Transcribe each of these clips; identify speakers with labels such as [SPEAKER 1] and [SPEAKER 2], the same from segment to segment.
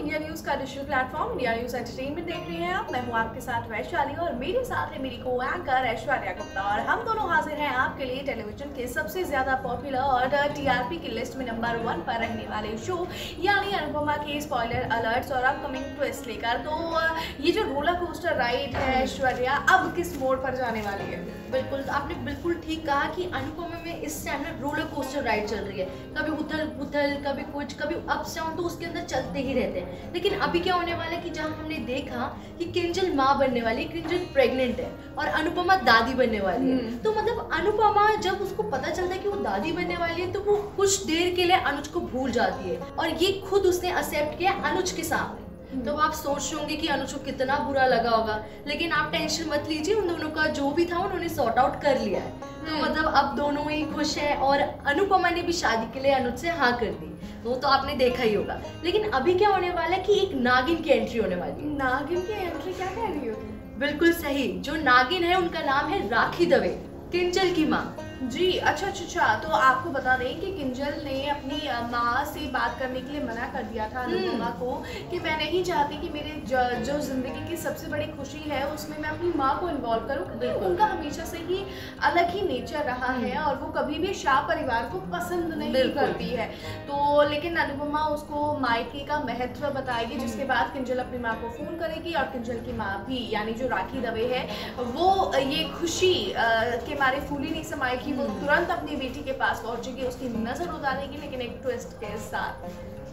[SPEAKER 1] News का digital platform India News entertainment देख रहे हैं आप। मैं हूँ आपके साथ वैशाली और मेरे साथ है मेरी को एंकर ऐश्वर्या गुप्ता। और हम दोनों हाजिर हैं आपके लिए टेलीविज़न के सबसे ज़्यादा पॉपुलर और टीआरपी की लिस्ट में नंबर वन पर रहने वाले शो यानी अनुपमा के स्पॉइलर अलर्ट्स और अपकमिंग ट्विस्ट लेकर। तो ये जो रोलर कोस्टर राइड है ऐश्वर्या, अब किस मोड़ पर जाने वाली है?
[SPEAKER 2] बिल्कुल तो आपने बिल्कुल ठीक कहा कि अनुपमा में इस टाइम में रोलर कोस्टर राइड चल रही है। कभी उथल पुथल कभी कुछ, कभी अप्स डाउन तो उसके अंदर चलते ही रहते हैं। लेकिन अभी क्या होने वाला है कि जहाँ हमने देखा कि किंजल माँ बनने वाली है किंजल प्रेग्नेंट है और अनुपमा दादी बनने वाली है।
[SPEAKER 1] हम्म।
[SPEAKER 2] तो मतलब अनुपमा जब उसको पता चलता है कि वो दादी बनने वाली है तो वो कुछ देर के लिए अनुज को भूल जाती है और ये खुद उसने एक्सेप्ट किया अनुज के सामने। तो आप सोच रहे होंगे कि अनुज को कितना बुरा लगा होगा लेकिन आप टेंशन मत लीजिए उन दोनों का जो भी था उन्होंने सॉर्ट आउट कर लिया है। तो। मतलब अब दोनों ही खुश हैं और अनुपमा ने भी शादी के लिए अनुज से हाँ कर दी। वो तो आपने देखा ही होगा। लेकिन अभी क्या होने वाला है कि एक नागिन की एंट्री होने वाली है।
[SPEAKER 1] नागिन की एंट्री क्या कह रही हो
[SPEAKER 2] बिल्कुल सही। जो नागिन है उनका नाम है राखी दवे किंचल की माँ।
[SPEAKER 1] जी अच्छा अच्छा अच्छा। तो आपको बता दें कि किंजल ने अपनी माँ से बात करने के लिए मना कर दिया था अनुपमा को कि मैं नहीं चाहती कि मेरे ज- ज़िंदगी की सबसे बड़ी खुशी है उसमें मैं अपनी माँ को इन्वॉल्व करूँ। क्योंकि उनका हमेशा से ही अलग ही नेचर रहा है और वो कभी भी शाह परिवार को पसंद नहीं करती है। तो लेकिन अनुपमा उसको मायके का महत्व बताएगी जिसके बाद किंजल अपनी माँ को फ़ोन करेगी और किंजल की माँ भी यानी जो राखी दवे है वो ये खुशी के मारे फूली नहीं समाएगी। वो तुरंत अपनी बेटी के पास पहुंचेगी, उसकी नज़र उतारेगी, लेकिन एक ट्विस्ट के साथ।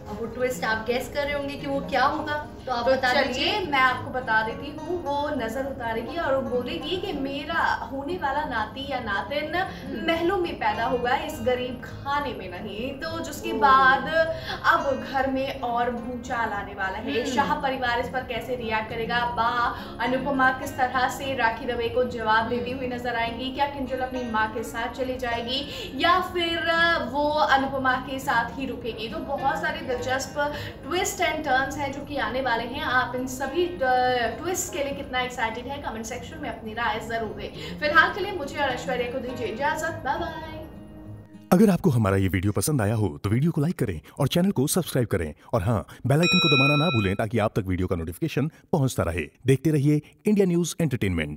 [SPEAKER 2] अब वो ट्विस्ट आप गेस कर रहे होंगे कि वो क्या होगा? तो आप
[SPEAKER 1] तो
[SPEAKER 2] बता
[SPEAKER 1] चलिए
[SPEAKER 2] दीजिए।
[SPEAKER 1] मैं आपको बता देती हूँ वो नज़र उतारेगी और वो बोलेगी कि मेरा होने वाला नाती या नातिन महलों में पैदा हुआ है इस गरीब खाने में नहीं। तो जिसके बाद अब घर में और भूचाल आने वाला है।
[SPEAKER 2] हम्म।
[SPEAKER 1] शाह परिवार इस पर कैसे रिएक्ट करेगा? बा अनुपमा किस तरह से राखी दवे को जवाब देती हुई नज़र आएँगी? क्या किंजल अपनी माँ के साथ चली जाएगी? या फिर वो अनुपमा के साथ ही रुकेगी? तो बहुत सारे दिलचस्प ट्विस्ट एंड टर्न्स हैं जो कि आने वाले हैं। आप इन सभी ट्विस्ट के लिए कितना एक्साइटेड है कमेंट सेक्शन में अपनी राय ज़रूर दें। फ़िलहाल के लिए मुझे और ऐश्वर्या को दीजिए इजाज़त। बाय बाय
[SPEAKER 3] अगर आपको हमारा ये वीडियो पसंद आया हो तो वीडियो को लाइक करें और चैनल को सब्सक्राइब करें। और हाँ बेल आइकन को दबाना ना भूलें ताकि आप तक वीडियो का नोटिफिकेशन पहुँचता रहे। देखते रहिए इंडिया न्यूज़ एंटरटेनमेंट